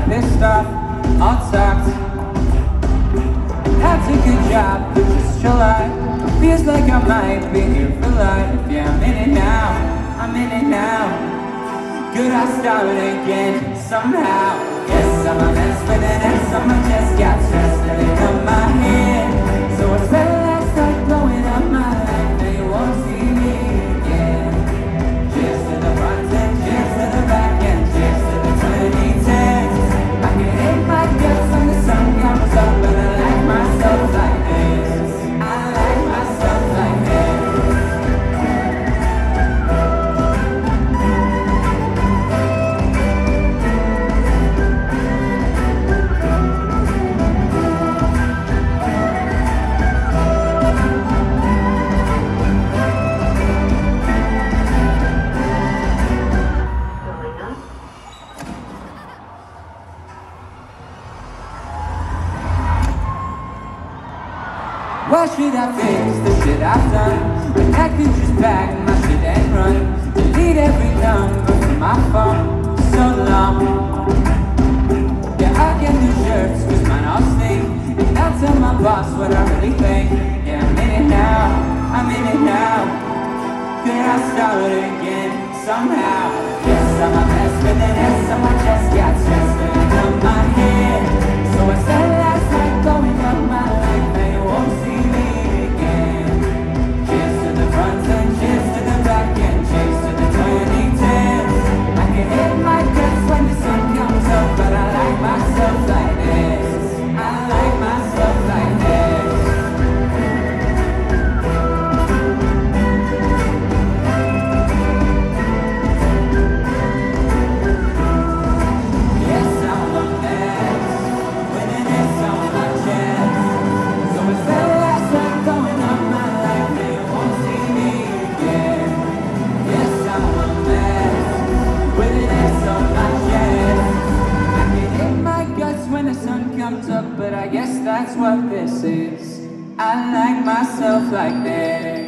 I pissed off, all talked. That's a good job, just out. Feels like I might be here for life. Yeah, I'm in it now, I'm in it now. Could I start again somehow? Yes, I'm a mess with an S on my chest, Why should I fix the shit I've done? When I could just pack my shit and run. Delete every number from my phone. So long. Yeah, I get the shirts cause mine all stink. And I'll tell my boss what I really think. Yeah, I'm in it now, I'm in it now. Could I start again somehow? Yes, I'm a mess with an S on my chest Got stressed. Up the sun comes up, but I guess that's what this is. I like myself like this.